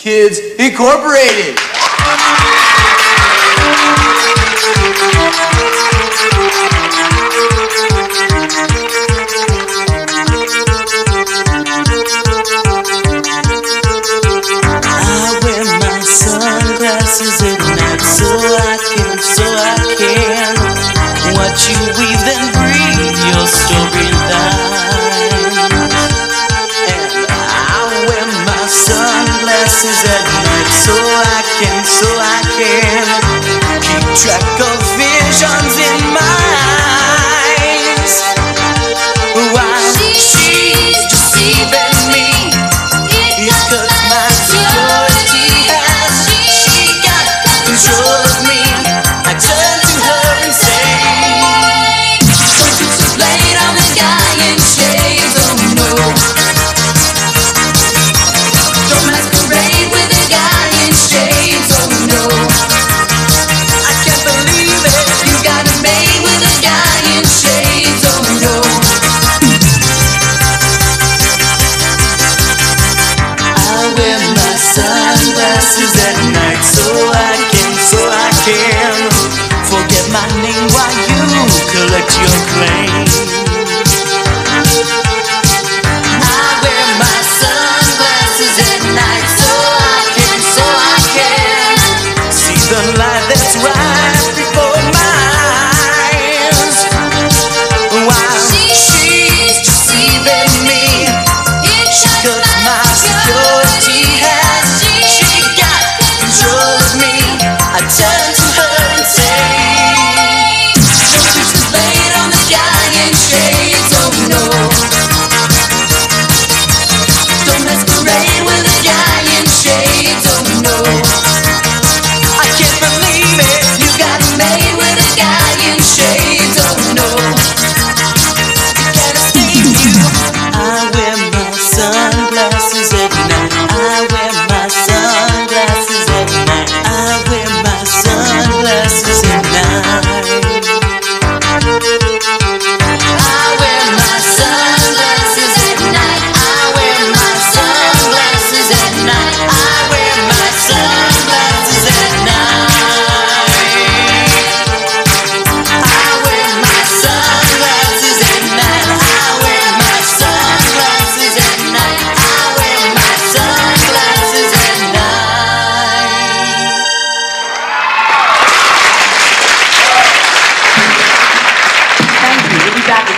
Kids Incorporated. I wear my sunglasses so I can keep track of passes at night so I can, so I can forget my name while you collect your claim. I wear my sunglasses at night so I can, so I can see the light that's right.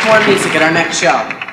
more music at our next show.